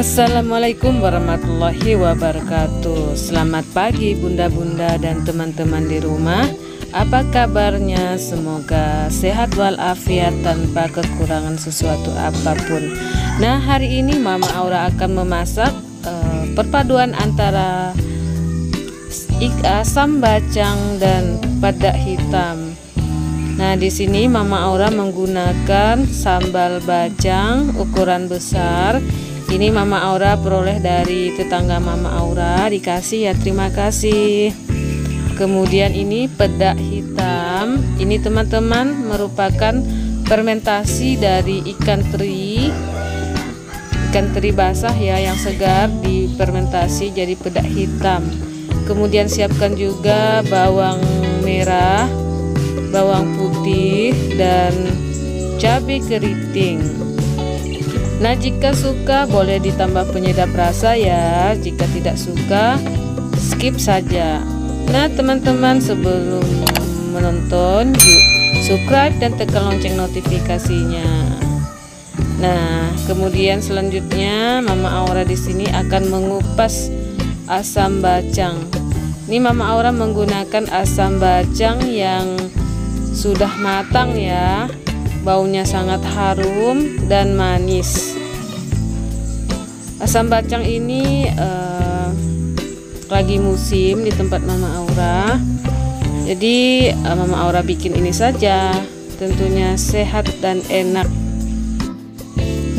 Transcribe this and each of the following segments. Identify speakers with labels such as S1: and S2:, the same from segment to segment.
S1: Assalamualaikum warahmatullahi wabarakatuh. Selamat pagi bunda-bunda dan teman-teman di rumah. Apa kabarnya? Semoga sehat walafiat tanpa kekurangan sesuatu apa pun. Nah hari ini Mama Aura akan memasak uh, perpaduan antara asam bacang dan padak hitam. Nah, di sini Mama Aura menggunakan sambal bacang ukuran besar ini Mama Aura peroleh dari tetangga Mama Aura. Dikasih ya terima kasih. Kemudian ini pedak hitam. Ini teman-teman merupakan fermentasi dari ikan teri. Ikan teri basah ya yang segar difermentasi jadi pedak hitam. Kemudian siapkan juga bawang merah bawang putih dan cabai keriting Nah jika suka boleh ditambah penyedap rasa ya. Jika tidak suka skip saja. Nah teman-teman sebelum menonton yuk subscribe dan tekan lonceng notifikasinya. Nah kemudian selanjutnya Mama Aura di sini akan mengupas asam bacang. Ini Mama Aura menggunakan asam bacang yang sudah matang ya baunya sangat harum dan manis. Asam bacang ini uh, lagi musim di tempat Mama Aura. Jadi uh, Mama Aura bikin ini saja. Tentunya sehat dan enak.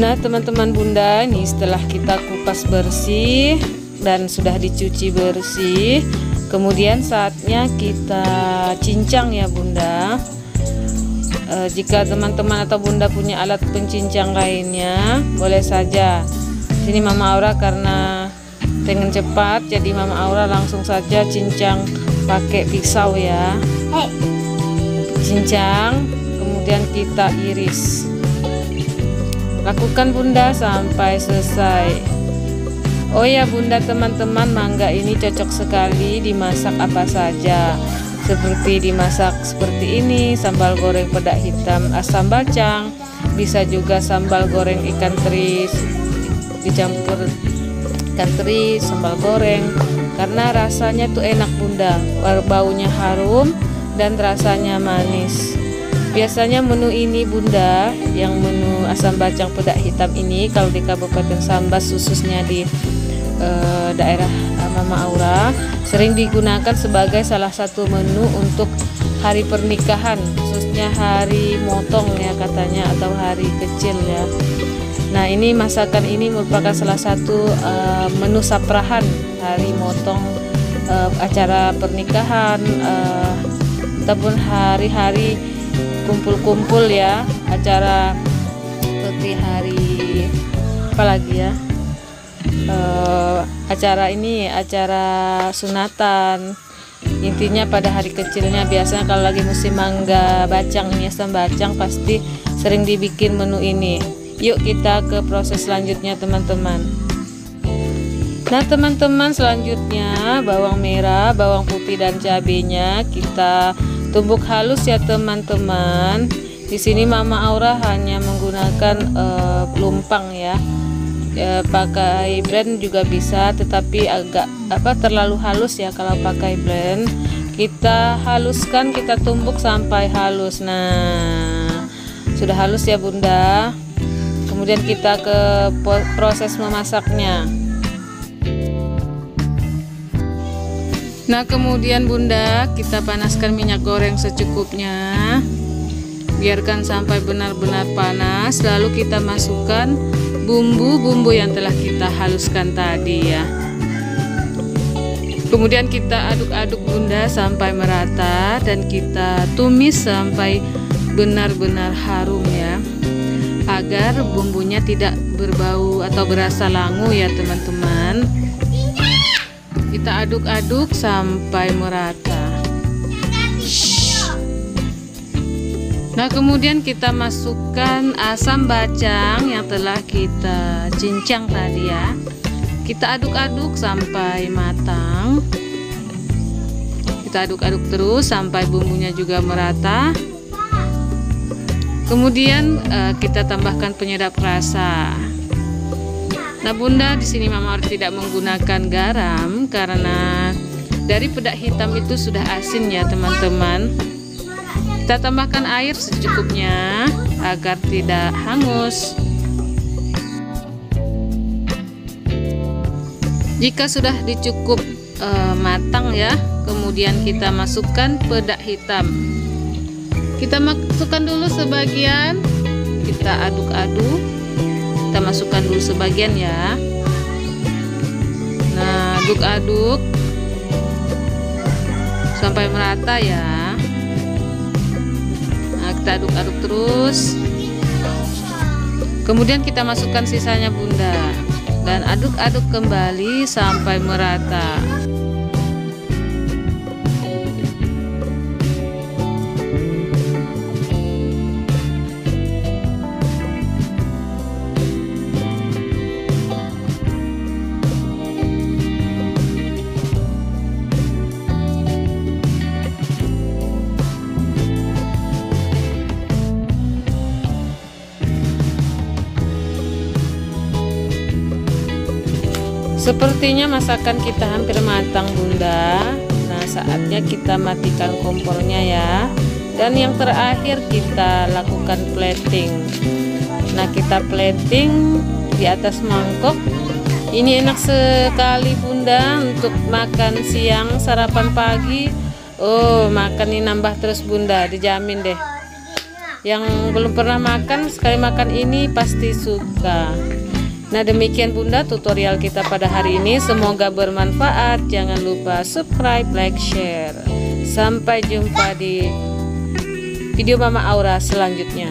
S1: Nah teman-teman bunda ini setelah kita kupas bersih dan sudah dicuci bersih kemudian saatnya kita cincang ya bunda e, jika teman-teman atau bunda punya alat pencincang lainnya boleh saja. Sini mama Aura karena dengan cepat jadi mama Aura langsung saja cincang pakai pisau ya. Cincang kemudian kita iris. Lakukan bunda sampai selesai. Oh ya bunda teman-teman mangga ini cocok sekali dimasak apa saja seperti dimasak seperti ini sambal goreng pedak hitam asam bacang bisa juga sambal goreng ikan teri dicampur ikan teri sambal goreng karena rasanya tuh enak bunda. Baunya harum dan rasanya manis. Biasanya menu ini bunda yang menu asam bacang pedak hitam ini kalau di Kabupaten Sambas khususnya di uh, daerah Mama Aura sering digunakan sebagai salah satu menu untuk hari pernikahan khususnya hari motong ya katanya atau hari kecil ya. Nah ini masakan ini merupakan salah satu uh, menu saprahan hari motong uh, acara pernikahan uh, ataupun hari-hari kumpul-kumpul ya acara seperti hari apalagi ya uh, acara ini acara sunatan. Intinya pada hari kecilnya biasanya kalau lagi musim mangga bacang ini bacang pasti sering dibikin menu ini. Yuk kita ke proses selanjutnya teman-teman. Nah teman-teman selanjutnya bawang merah bawang putih dan cabenya kita tumbuk halus ya teman-teman. Di sini Mama Aura hanya menggunakan uh, lumpang ya ya, pakai blend juga bisa tetapi agak apa terlalu halus ya kalau pakai blend kita haluskan kita tumbuk sampai halus. Nah sudah halus ya bunda. Kemudian kita ke proses memasaknya. Nah kemudian bunda kita panaskan minyak goreng secukupnya. Biarkan sampai benar-benar panas lalu kita masukkan bumbu-bumbu yang telah kita haluskan tadi ya. Kemudian kita aduk-aduk bunda sampai merata dan kita tumis sampai benar-benar harum ya agar bumbunya tidak berbau atau berasa langu ya teman-teman. Kita aduk-aduk sampai merata Nah kemudian kita masukkan asam bacang yang telah kita cincang tadi ya. Kita aduk-aduk sampai matang. Kita aduk-aduk terus sampai bumbunya juga merata. Kemudian eh, kita tambahkan penyedap rasa. Nah, Bunda di sini Mama Aura tidak menggunakan garam karena dari pedak hitam itu sudah asin ya, teman-teman. Kita tambahkan air secukupnya agar tidak hangus. Jika sudah dicukup uh, matang ya, kemudian kita masukkan pedak hitam. Kita masukkan dulu sebagian, kita aduk-aduk. Kita masukkan dulu sebagian ya. Nah, aduk-aduk sampai merata ya. Kita aduk-aduk terus. Kemudian kita masukkan sisanya bunda dan aduk-aduk kembali sampai merata. Sepertinya masakan kita hampir matang bunda. Nah saatnya kita matikan kompornya ya. Dan yang terakhir kita lakukan plating. Nah kita plating di atas mangkok. Ini enak sekali bunda Untuk makan siang sarapan pagi. Oh makan ini nambah terus bunda. Dijamin deh. Yang belum pernah makan sekali makan ini pasti suka Nah demikian bunda tutorial kita pada hari ini. Semoga bermanfaat. Jangan lupa subscribe, like, share. Sampai jumpa di video Mama Aura selanjutnya